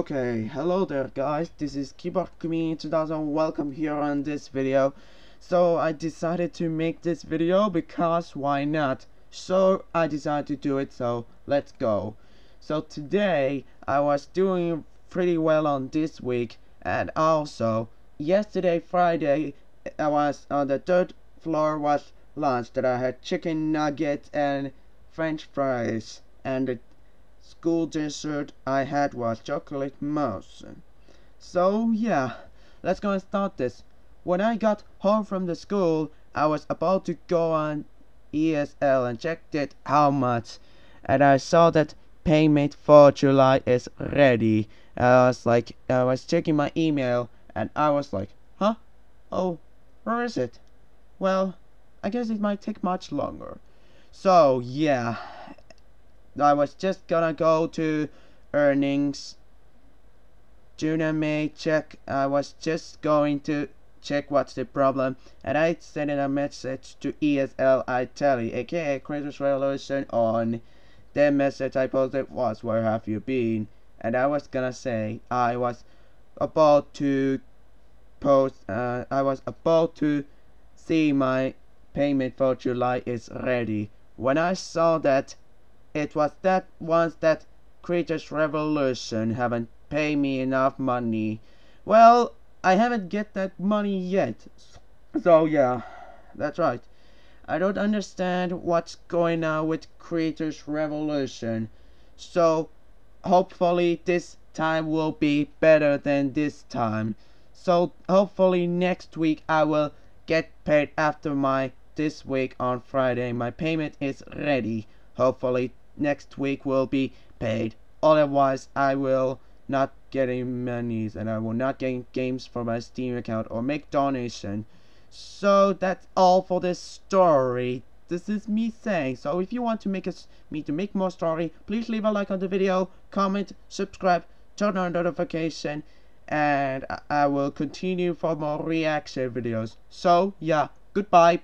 Okay, hello there guys, this is Keyboard Comedian 2000, welcome here on this video. So I decided to make this video because why not? So I decided to do it, so let's go. So today I was doing pretty well on this week and also yesterday Friday I was on the third floor was lunch that I had chicken nuggets and french fries and the school dessert I had was chocolate mousse. So yeah, let's go and start this. When I got home from the school, I was about to go on ESL and checked it how much, and I saw that payment for July is ready. I was like, I was checking my email, and I was like, huh? Oh, where is it? Well, I guess it might take much longer. So yeah, I was just gonna go to earnings. June and May check. I was just going to check what's the problem and I sent a message to ESL Italy aka Creators Revolution on. The message I posted was where have you been? And I was gonna say I was about to post uh, I was about to see my payment for July is ready. When I saw that it was that once that Creators Revolution haven't paid me enough money. Well, I haven't get that money yet. So yeah, that's right. I don't understand what's going on with Creators Revolution. So hopefully this time will be better than this time. So hopefully next week I will get paid after my this week on Friday. My payment is ready. Hopefully next week will be paid. Otherwise, I will not get any monies and I will not get games for my Steam account or make donation. So that's all for this story. This is me saying. So if you want to make us me to make more story, please leave a like on the video, comment, subscribe, turn on notification, and I will continue for more reaction videos. So yeah, goodbye.